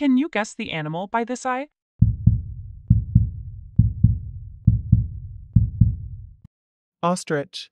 Can you guess the animal by this eye? Ostrich.